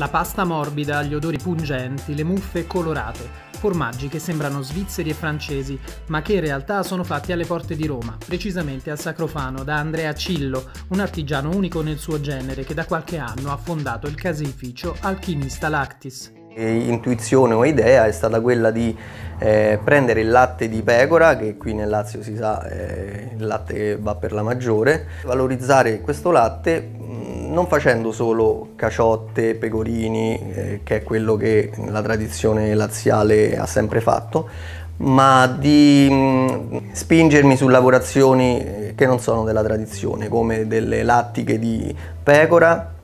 La pasta morbida, gli odori pungenti, le muffe colorate, formaggi che sembrano svizzeri e francesi, ma che in realtà sono fatti alle porte di Roma, precisamente al Sacrofano, da Andrea Cillo, un artigiano unico nel suo genere che da qualche anno ha fondato il caseificio Alchimista Lactis. Intuizione o idea è stata quella di eh, prendere il latte di pecora, che qui nel Lazio si sa è il latte che va per la maggiore, valorizzare questo latte non facendo solo caciotte, pecorini, eh, che è quello che la tradizione laziale ha sempre fatto, ma di mh, mm, spingermi su lavorazioni eh, che non sono della tradizione, come delle lattiche di pecora,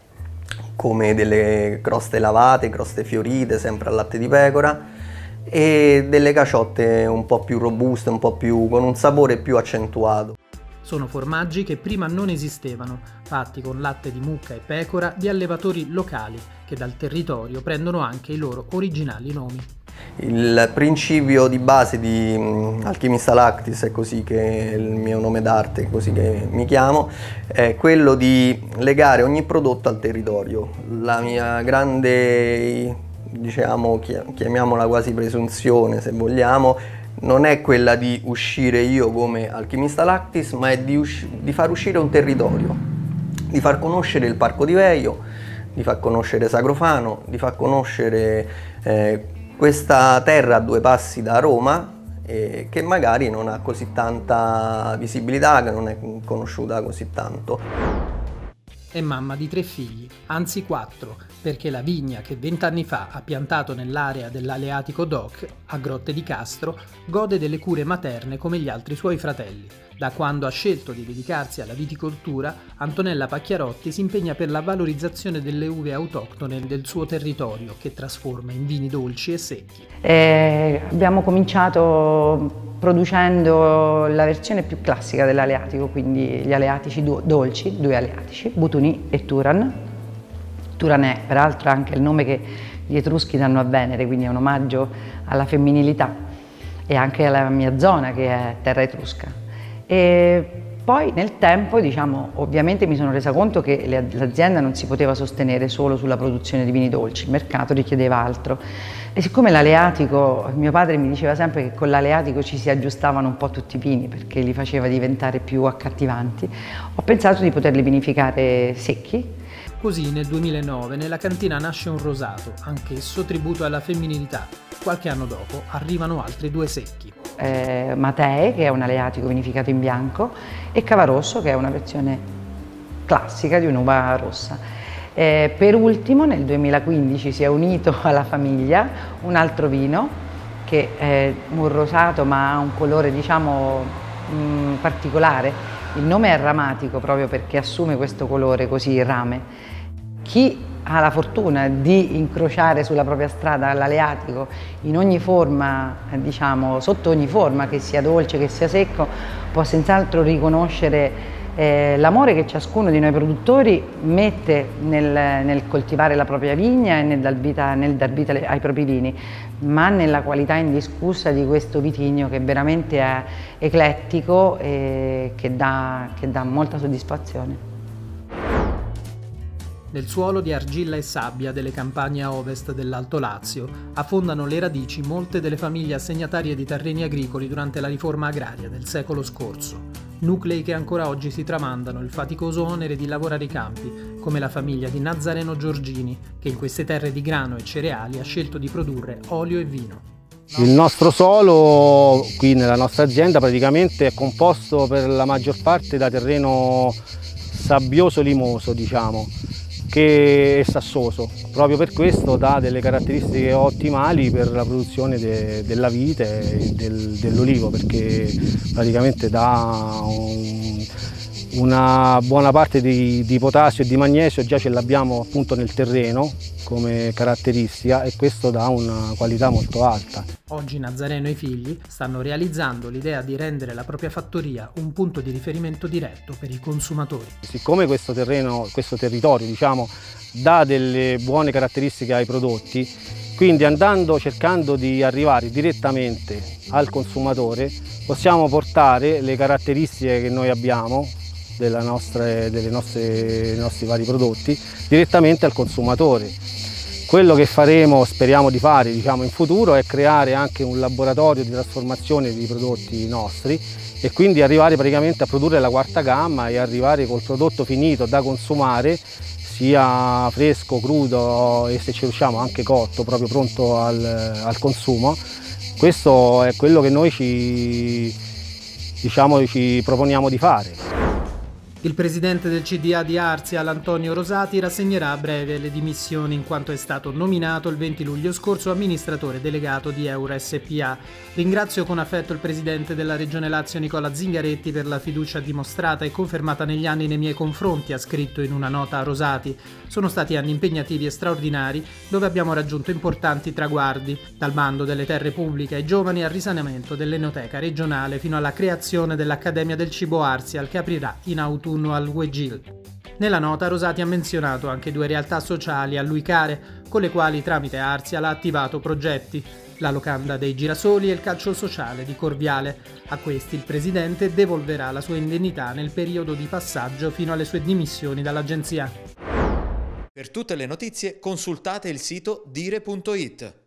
come delle croste lavate, croste fiorite, sempre al latte di pecora, e delle caciotte un po' più robuste, un po' più con un sapore più accentuato. Sono formaggi che prima non esistevano, fatti con latte di mucca e pecora di allevatori locali, che dal territorio prendono anche i loro originali nomi. Il principio di base di mm, Alchimista Lactis, è così che è il mio nome d'arte, così che mi chiamo, è quello di legare ogni prodotto al territorio. La mia grande, diciamo, chiamiamola quasi presunzione se vogliamo, non è quella di uscire io come alchimista Lactis, ma è di, di, far uscire un territorio, di far conoscere il Parco di Veio, di far conoscere Sacrofano, di far conoscere eh, questa terra a due passi da Roma, eh, che magari non ha così tanta visibilità, che non è conosciuta così tanto è mamma di tre figli, anzi quattro, perché la vigna che vent'anni fa ha piantato nell'area dell'Aleatico Doc, a Grotte di Castro, gode delle cure materne come gli altri suoi fratelli. Da quando ha scelto di dedicarsi alla viticoltura, Antonella Pacchiarotti si impegna per la valorizzazione delle uve autoctone del suo territorio, che trasforma in vini dolci e secchi. Eh, abbiamo cominciato producendo la versione più classica dell'aleatico, quindi gli aleatici dolci, due aleatici, Butuni e Turan. Turan è peraltro anche il nome che gli Etruschi danno a Venere, quindi è un omaggio alla femminilità e anche alla mia zona che è terra etrusca. E poi nel tempo, diciamo, ovviamente mi sono resa conto che l'azienda non si poteva sostenere solo sulla produzione di vini dolci, il mercato richiedeva altro. E siccome l'aleatico, mio padre mi diceva sempre che con l'aleatico ci si aggiustavano un po' tutti i vini perché li faceva diventare più accattivanti, ho pensato di poterli vinificare secchi. Così nel 2009 nella cantina nasce un rosato, anch'esso tributo alla femminilità. Qualche anno dopo arrivano altri due secchi. Eh, Matei, che è un aleatico vinificato in bianco, e Cavarosso, che è una versione classica di un'uva rossa. Eh, per ultimo nel 2015 si è unito alla famiglia un altro vino che è un rosato ma ha un colore diciamo mh, mm, particolare. Il nome è ramatico proprio perché assume questo colore così rame. Chi ha la fortuna di incrociare sulla propria strada l'aleatico in ogni forma, diciamo, sotto ogni forma, che sia dolce, che sia secco, può senz'altro riconoscere eh, l'amore che ciascuno di noi produttori mette nel, nel coltivare la propria vigna e nel dar, vita, nel dar vita ai propri vini, ma nella qualità indiscussa di questo vitigno che veramente è eclettico e che dà, che dà molta soddisfazione. Nel suolo di argilla e sabbia delle campagne a ovest dell'Alto Lazio affondano le radici molte delle famiglie assegnatarie di terreni agricoli durante la riforma agraria del secolo scorso nuclei che ancora oggi si tramandano il faticoso onere di lavorare i campi, come la famiglia di Nazareno Giorgini, che in queste terre di grano e cereali ha scelto di produrre olio e vino. Il nostro suolo qui nella nostra azienda praticamente è composto per la maggior parte da terreno sabbioso limoso, diciamo che è sassoso. Proprio per questo dà delle caratteristiche ottimali per la produzione de, della vite e del, dell'olivo perché praticamente dà un, una buona parte di, di, potassio e di magnesio già ce l'abbiamo appunto nel terreno come caratteristica e questo dà una qualità molto alta. Oggi Nazareno e i figli stanno realizzando l'idea di rendere la propria fattoria un punto di riferimento diretto per i consumatori. Siccome questo terreno, questo territorio diciamo, dà delle buone caratteristiche ai prodotti, quindi andando, cercando di arrivare direttamente al consumatore, possiamo portare le caratteristiche che noi abbiamo nostre, nostre, dei nostri vari prodotti direttamente al consumatore Quello che faremo, speriamo di fare diciamo, in futuro, è creare anche un laboratorio di trasformazione di prodotti nostri e quindi arrivare praticamente a produrre la quarta gamma e arrivare col prodotto finito da consumare sia fresco, crudo e se ci riusciamo anche cotto, proprio pronto al, al consumo. Questo è quello che noi ci, diciamo, ci proponiamo di fare. Il presidente del CDA di Arzia, Antonio Rosati, rassegnerà a breve le dimissioni in quanto è stato nominato il 20 luglio scorso amministratore delegato di Euro SPA. Ringrazio con affetto il presidente della Regione Lazio Nicola Zingaretti per la fiducia dimostrata e confermata negli anni nei miei confronti, ha scritto in una nota a Rosati. Sono stati anni impegnativi e straordinari dove abbiamo raggiunto importanti traguardi, dal bando delle terre pubbliche ai giovani al risanamento dell'enoteca regionale fino alla creazione dell'Accademia del Cibo Arzial che aprirà in autunno autunno al Wegil. Nella nota Rosati ha menzionato anche due realtà sociali a lui care, con le quali tramite Arzia ha attivato progetti, la locanda dei girasoli e il calcio sociale di Corviale. A questi il presidente devolverà la sua indennità nel periodo di passaggio fino alle sue dimissioni dall'agenzia. Per tutte le notizie consultate il sito dire.it.